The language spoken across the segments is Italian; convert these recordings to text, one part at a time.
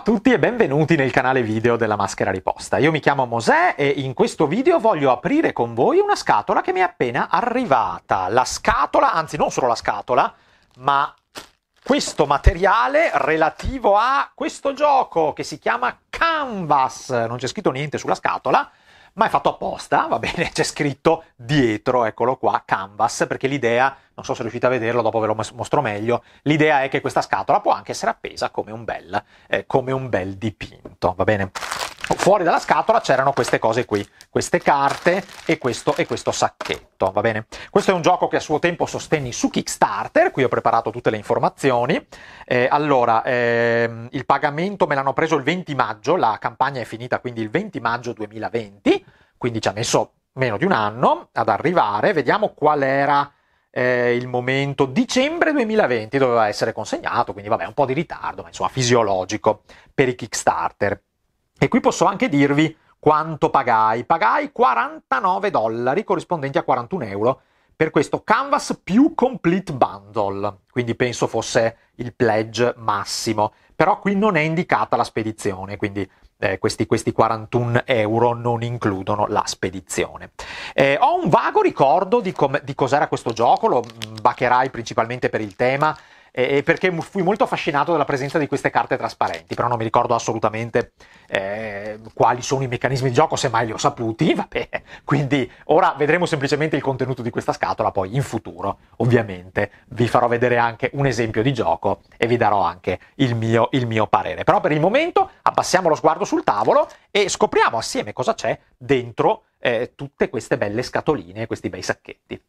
a tutti e benvenuti nel canale video della maschera riposta. Io mi chiamo Mosè e in questo video voglio aprire con voi una scatola che mi è appena arrivata. La scatola, anzi non solo la scatola, ma questo materiale relativo a questo gioco che si chiama Canvas. Non c'è scritto niente sulla scatola, ma è fatto apposta, va bene, c'è scritto dietro, eccolo qua, Canvas, perché l'idea, non so se riuscite a vederlo, dopo ve lo mostro meglio, l'idea è che questa scatola può anche essere appesa come un bel, eh, come un bel dipinto, va bene? Fuori dalla scatola c'erano queste cose qui, queste carte e questo, e questo sacchetto, va bene? Questo è un gioco che a suo tempo sostenni su Kickstarter, qui ho preparato tutte le informazioni. Eh, allora, ehm, il pagamento me l'hanno preso il 20 maggio, la campagna è finita quindi il 20 maggio 2020, quindi ci ha messo meno di un anno ad arrivare. Vediamo qual era eh, il momento. Dicembre 2020 doveva essere consegnato, quindi vabbè, un po' di ritardo, ma insomma fisiologico per i Kickstarter. E qui posso anche dirvi quanto pagai. Pagai 49 dollari corrispondenti a 41 euro per questo Canvas più Complete Bundle, quindi penso fosse il pledge massimo, però qui non è indicata la spedizione, quindi eh, questi, questi, 41 euro non includono la spedizione. Eh, ho un vago ricordo di, di cos'era questo gioco, lo baccherai principalmente per il tema, eh, perché fui molto affascinato dalla presenza di queste carte trasparenti, però non mi ricordo assolutamente eh, quali sono i meccanismi di gioco, se mai li ho saputi, vabbè, quindi ora vedremo semplicemente il contenuto di questa scatola, poi in futuro ovviamente vi farò vedere anche un esempio di gioco e vi darò anche il mio, il mio parere. Però per il momento abbassiamo lo sguardo sul tavolo e scopriamo assieme cosa c'è dentro eh, tutte queste belle scatoline, questi bei sacchetti.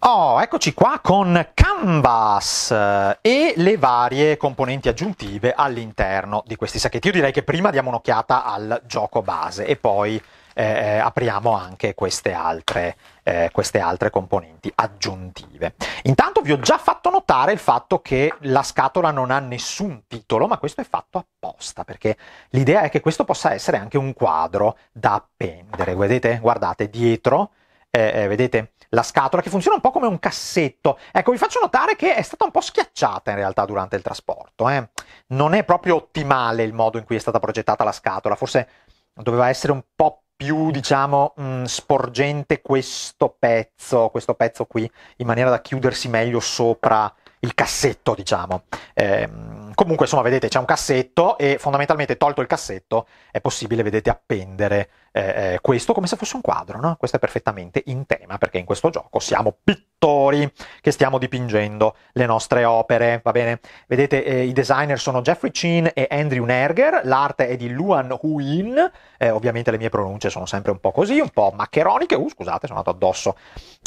Oh, eccoci qua con Canvas eh, e le varie componenti aggiuntive all'interno di questi sacchetti. Io direi che prima diamo un'occhiata al gioco base e poi eh, eh, apriamo anche queste altre, eh, queste altre componenti aggiuntive. Intanto vi ho già fatto notare il fatto che la scatola non ha nessun titolo, ma questo è fatto apposta, perché l'idea è che questo possa essere anche un quadro da appendere. Vedete? Guardate, dietro, eh, eh vedete? la scatola che funziona un po' come un cassetto. Ecco, vi faccio notare che è stata un po' schiacciata in realtà durante il trasporto. Eh. Non è proprio ottimale il modo in cui è stata progettata la scatola, forse doveva essere un po' più, diciamo, mh, mm, sporgente questo pezzo, questo pezzo qui, in maniera da chiudersi meglio sopra il cassetto, diciamo. Eh, comunque, insomma, vedete, c'è un cassetto e fondamentalmente, tolto il cassetto, è possibile, vedete, appendere eh, eh, questo come se fosse un quadro, no? Questo è perfettamente in tema, perché in questo gioco siamo pittori che stiamo dipingendo le nostre opere, va bene? Vedete, eh, i designer sono Jeffrey Chin e Andrew Nerger, l'arte è di Luan Huin, eh, ovviamente le mie pronunce sono sempre un po' così, un po' maccheroniche, uh, scusate, sono andato addosso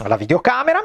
alla videocamera.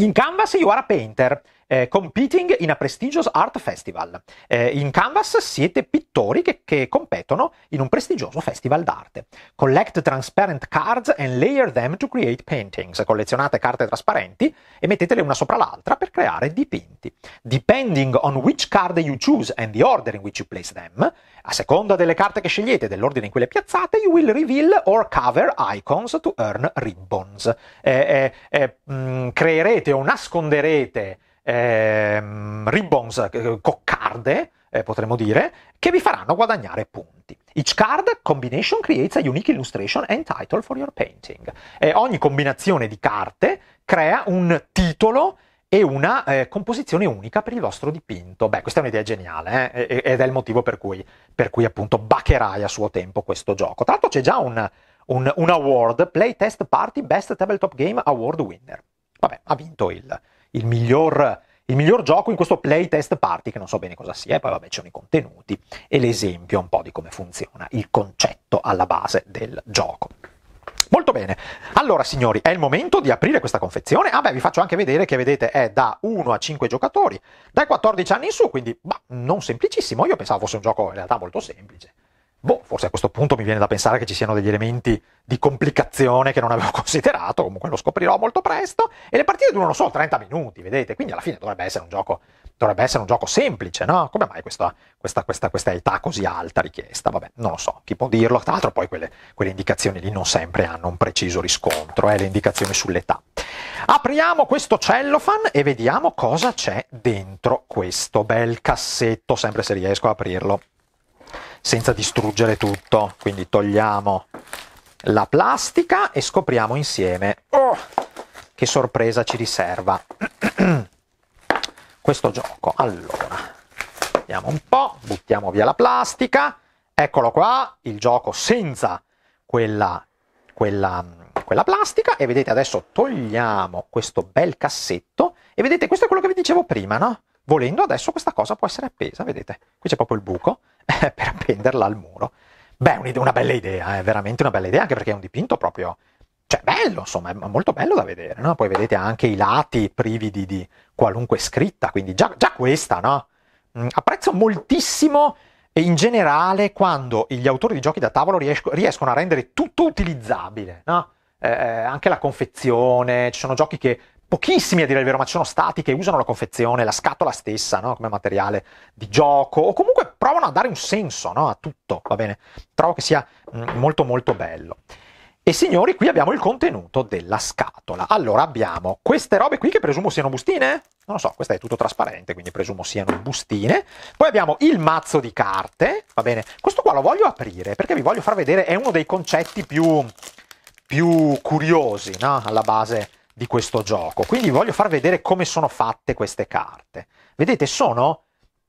In Canvas you are a painter eh, competing in a prestigious art festival. Eh, in Canvas siete pittori che, che, competono in un prestigioso festival d'arte. Collect transparent cards and layer them to create paintings. Collezionate carte trasparenti e mettetele una sopra l'altra per creare dipinti. Depending on which card you choose and the order in which you place them, a seconda delle carte che scegliete e dell'ordine in cui le piazzate, you will reveal or cover icons to earn ribbons. Eh, eh, eh mm, creerete o nasconderete ehm, ribbons, eh, coccarde, eh, potremmo dire, che vi faranno guadagnare punti. Each card combination creates a unique illustration and title for your painting. Eh, ogni combinazione di carte crea un titolo e una eh, composizione unica per il vostro dipinto. Beh, questa è un'idea geniale eh? ed è il motivo per cui, per cui appunto baccherai a suo tempo questo gioco. Tra l'altro c'è già un, un, un award, Playtest Party Best Tabletop Game Award Winner. Vabbè, ha vinto il, il miglior, il miglior gioco in questo playtest party, che non so bene cosa sia, poi vabbè c'erano i contenuti e l'esempio un po' di come funziona il concetto alla base del gioco. Molto bene, allora signori è il momento di aprire questa confezione, ah beh vi faccio anche vedere che vedete è da 1 a 5 giocatori, dai 14 anni in su, quindi bah, non semplicissimo, io pensavo fosse un gioco in realtà molto semplice. Boh, forse a questo punto mi viene da pensare che ci siano degli elementi di complicazione che non avevo considerato, comunque lo scoprirò molto presto, e le partite durano solo 30 minuti, vedete? Quindi alla fine dovrebbe essere un gioco, essere un gioco semplice, no? Come mai questa, questa, questa, questa, età così alta richiesta? Vabbè, non lo so, chi può dirlo? Tra l'altro poi quelle, quelle indicazioni lì non sempre hanno un preciso riscontro, eh, le indicazioni sull'età. Apriamo questo cellophane e vediamo cosa c'è dentro questo bel cassetto, sempre se riesco a aprirlo senza distruggere tutto. Quindi togliamo la plastica e scopriamo insieme oh, che sorpresa ci riserva questo gioco. Allora, vediamo un po', buttiamo via la plastica, eccolo qua, il gioco senza quella, quella, quella plastica e vedete adesso togliamo questo bel cassetto e vedete questo è quello che vi dicevo prima, no? Volendo adesso questa cosa può essere appesa, vedete? Qui c'è proprio il buco per appenderla al muro. Beh, una bella idea, è veramente una bella idea, anche perché è un dipinto proprio... Cioè, bello, insomma, è molto bello da vedere, no? Poi vedete anche i lati privi di, di qualunque scritta, quindi già, già questa, no? Mm, apprezzo moltissimo in generale quando gli autori di giochi da tavolo riesco, riescono a rendere tutto utilizzabile, no? Eh, eh, anche la confezione, ci sono giochi che pochissimi a dire il vero, ma ci sono stati che usano la confezione, la scatola stessa, no? come materiale di gioco, o comunque provano a dare un senso no? a tutto, va bene? Trovo che sia mm, molto molto bello. E signori, qui abbiamo il contenuto della scatola. Allora abbiamo queste robe qui che presumo siano bustine? Non lo so, questa è tutto trasparente, quindi presumo siano bustine. Poi abbiamo il mazzo di carte, va bene? Questo qua lo voglio aprire perché vi voglio far vedere, è uno dei concetti più, più curiosi, no? Alla base di questo gioco. Quindi voglio far vedere come sono fatte queste carte. Vedete, sono...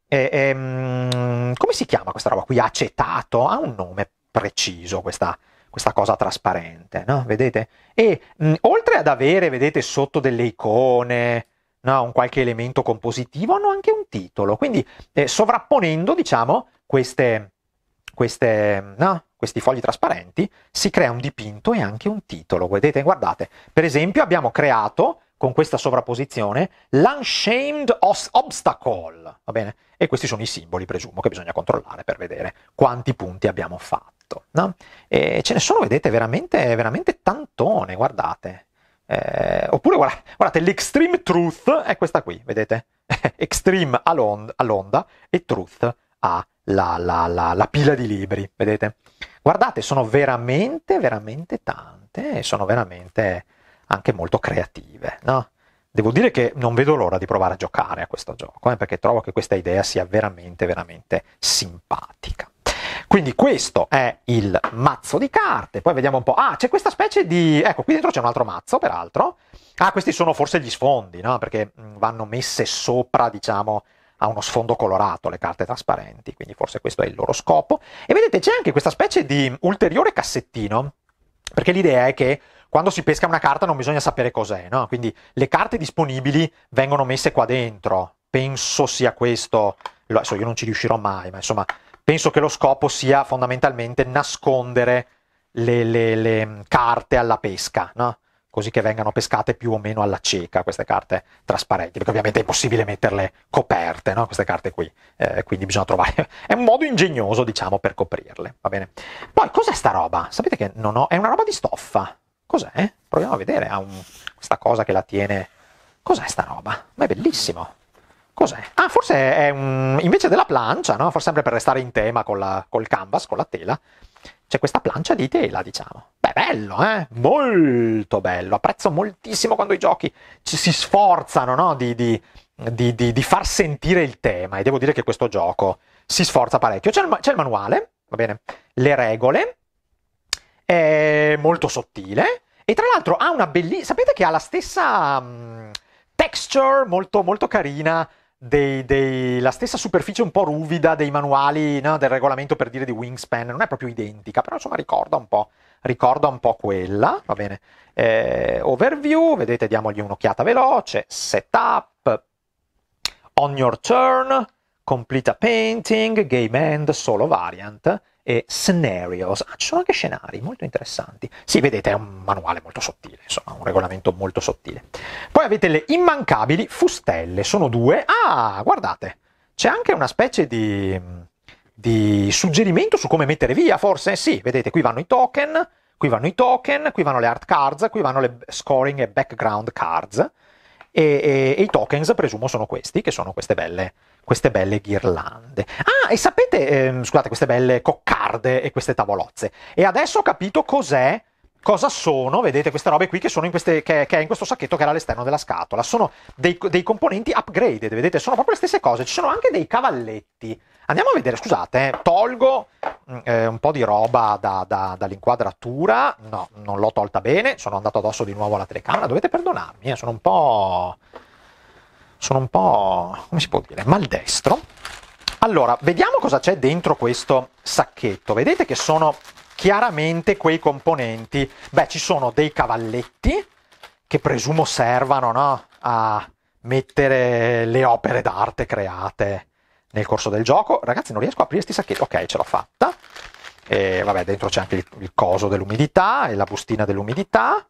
Eh, ehm, come si chiama questa roba qui? Acetato? Ha un nome preciso questa, questa cosa trasparente, no? Vedete? E mh, oltre ad avere, vedete, sotto delle icone, no? un qualche elemento compositivo, hanno anche un titolo. Quindi eh, sovrapponendo, diciamo, queste, queste, no? Questi fogli trasparenti, si crea un dipinto e anche un titolo. Vedete, guardate, per esempio abbiamo creato con questa sovrapposizione l'Unshamed Obstacle, va bene? E questi sono i simboli, presumo, che bisogna controllare per vedere quanti punti abbiamo fatto, no? E ce ne sono, vedete, veramente, veramente tantone, guardate. Eh, oppure guardate, guardate, l'Extreme Truth è questa qui, vedete? Extreme all'onda e Truth a la, la, la, la pila di libri, vedete? Guardate, sono veramente, veramente tante e sono veramente anche molto creative, no? Devo dire che non vedo l'ora di provare a giocare a questo gioco, eh, perché trovo che questa idea sia veramente, veramente simpatica. Quindi questo è il mazzo di carte, poi vediamo un po'. Ah, c'è questa specie di... Ecco, qui dentro c'è un altro mazzo, peraltro. Ah, questi sono forse gli sfondi, no? Perché vanno messe sopra, diciamo, ha uno sfondo colorato, le carte trasparenti, quindi forse questo è il loro scopo. E vedete c'è anche questa specie di ulteriore cassettino, perché l'idea è che quando si pesca una carta non bisogna sapere cos'è, no? Quindi le carte disponibili vengono messe qua dentro. Penso sia questo, adesso io non ci riuscirò mai, ma insomma, penso che lo scopo sia fondamentalmente nascondere le, le, le carte alla pesca, no? Così che vengano pescate più o meno alla cieca queste carte trasparenti, perché ovviamente è impossibile metterle coperte, no? queste carte qui, eh, quindi bisogna trovare, è un modo ingegnoso diciamo per coprirle, va bene? Poi cos'è sta roba? Sapete che non ho, è una roba di stoffa, cos'è? Proviamo a vedere, ha un, questa cosa che la tiene, cos'è sta roba? Ma è bellissimo, cos'è? Ah, forse è un, invece della plancia, no? Forse sempre per restare in tema la, col canvas, con la tela, c'è questa plancia di tela, diciamo. Beh, bello, eh? Molto bello. Apprezzo moltissimo quando i giochi ci si sforzano, no? Di, di, di, di, far sentire il tema. E devo dire che questo gioco si sforza parecchio. C'è il, c'è il manuale, va bene? Le regole. È molto sottile. E tra l'altro ha una bellissima... Sapete che ha la stessa... Um, texture molto, molto carina dei, dei, la stessa superficie un po' ruvida dei manuali no, del regolamento per dire di Wingspan, non è proprio identica, però insomma ricorda un po', ricorda un po quella, va bene. Eh, overview, vedete, diamogli un'occhiata veloce, setup, on your turn, complete a painting, game end, solo variant, e scenarios. Ah, ci sono anche scenari molto interessanti. Sì, vedete, è un manuale molto sottile, insomma, un regolamento molto sottile. Poi avete le immancabili fustelle, sono due. Ah, guardate, c'è anche una specie di, di suggerimento su come mettere via, forse? Sì, vedete, qui vanno i token, qui vanno i token, qui vanno le art cards, qui vanno le scoring e background cards. E, e, e, i tokens presumo sono questi, che sono queste belle, queste belle ghirlande. Ah, e sapete, eh, scusate, queste belle coccarde e queste tavolozze. E adesso ho capito cos'è cosa sono, vedete queste robe qui che, queste, che, che è in questo sacchetto che era all'esterno della scatola, sono dei, dei, componenti upgraded, vedete, sono proprio le stesse cose, ci sono anche dei cavalletti. Andiamo a vedere, scusate, eh, tolgo mm, eh, un po' di roba da, da, dall'inquadratura, no, non l'ho tolta bene, sono andato addosso di nuovo alla telecamera, dovete perdonarmi, eh, sono un po'... sono un po'... come si può dire, maldestro. Allora, vediamo cosa c'è dentro questo sacchetto, vedete che sono chiaramente quei componenti, beh ci sono dei cavalletti che presumo servano no? a mettere le opere d'arte create nel corso del gioco. Ragazzi non riesco a aprire questi sacchetti, ok ce l'ho fatta. E vabbè dentro c'è anche il, il coso dell'umidità e la bustina dell'umidità.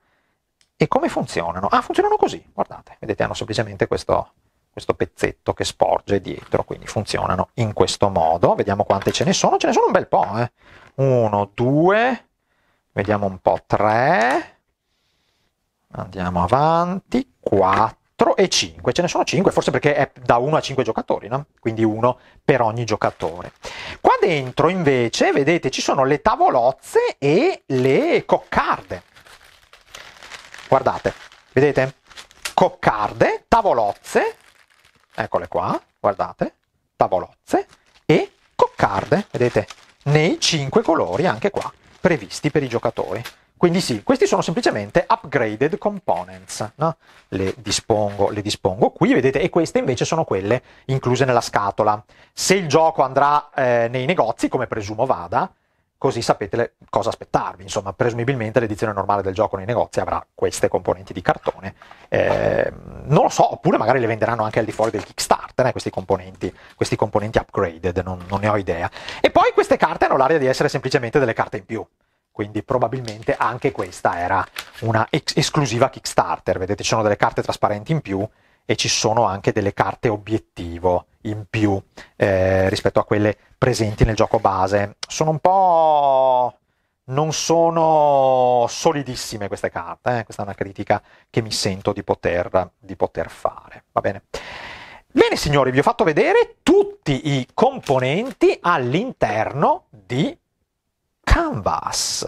E come funzionano? Ah, funzionano così, guardate, vedete, hanno semplicemente questo, questo pezzetto che sporge dietro, quindi funzionano in questo modo. Vediamo quante ce ne sono, ce ne sono un bel po', eh. 1, 2, vediamo un po', 3, andiamo avanti, 4 e 5, ce ne sono 5, forse perché è da 1 a 5 giocatori, no? quindi uno per ogni giocatore. Qua dentro invece, vedete, ci sono le tavolozze e le coccarde. Guardate, vedete? Coccarde, tavolozze, eccole qua, guardate, tavolozze e coccarde, vedete? nei cinque colori anche qua previsti per i giocatori. Quindi sì, questi sono semplicemente upgraded components, no? le, dispongo, le dispongo qui, vedete, e queste invece sono quelle incluse nella scatola. Se il gioco andrà eh, nei negozi, come presumo vada, così sapete le, cosa aspettarvi. Insomma, presumibilmente l'edizione normale del gioco nei negozi avrà queste componenti di cartone. Eh, non lo so, oppure magari le venderanno anche al di fuori del Kickstarter, eh, questi, componenti, questi componenti upgraded, non, non ne ho idea. E poi queste carte hanno l'aria di essere semplicemente delle carte in più quindi probabilmente anche questa era una ex- esclusiva Kickstarter. Vedete, ci sono delle carte trasparenti in più e ci sono anche delle carte obiettivo in più eh, rispetto a quelle presenti nel gioco base. Sono un po'... non sono solidissime queste carte, eh? questa è una critica che mi sento di poter, di poter fare. Va bene? Bene signori, vi ho fatto vedere tutti i componenti all'interno di Canvas.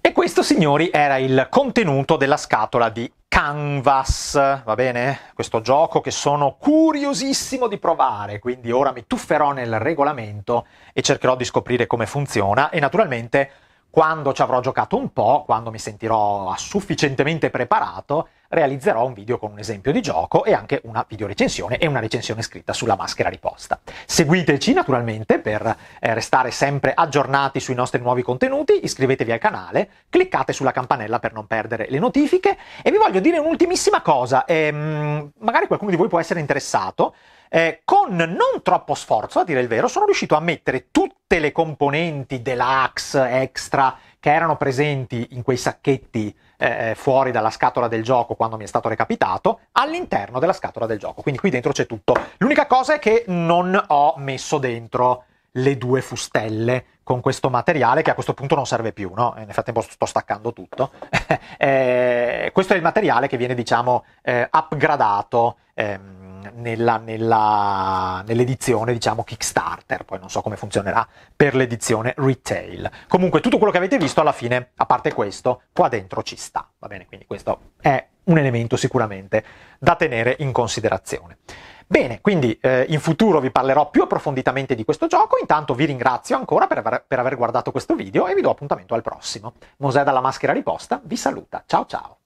E questo, signori, era il contenuto della scatola di Canvas, va bene? Questo gioco che sono curiosissimo di provare, quindi ora mi tufferò nel regolamento e cercherò di scoprire come funziona e naturalmente quando ci avrò giocato un po', quando mi sentirò sufficientemente preparato, realizzerò un video con un esempio di gioco e anche una video recensione e una recensione scritta sulla maschera riposta. Seguiteci naturalmente per eh, restare sempre aggiornati sui nostri nuovi contenuti, iscrivetevi al canale, cliccate sulla campanella per non perdere le notifiche e vi voglio dire un'ultimissima cosa, ehm, magari qualcuno di voi può essere interessato, eh, con non troppo sforzo, a dire il vero, sono riuscito a mettere tutte le componenti deluxe, extra, che erano presenti in quei sacchetti eh, fuori dalla scatola del gioco quando mi è stato recapitato, all'interno della scatola del gioco. Quindi qui dentro c'è tutto. L'unica cosa è che non ho messo dentro le due fustelle con questo materiale che a questo punto non serve più, no? Nel frattempo sto staccando tutto. eh, questo è il materiale che viene, diciamo, eh, upgradato ehm, nella, nella, nell'edizione diciamo Kickstarter, poi non so come funzionerà per l'edizione retail. Comunque tutto quello che avete visto alla fine, a parte questo, qua dentro ci sta, va bene? Quindi questo è un elemento sicuramente da tenere in considerazione. Bene, quindi eh, in futuro vi parlerò più approfonditamente di questo gioco, intanto vi ringrazio ancora per aver, per aver guardato questo video e vi do appuntamento al prossimo. Mosè dalla maschera riposta vi saluta, ciao ciao!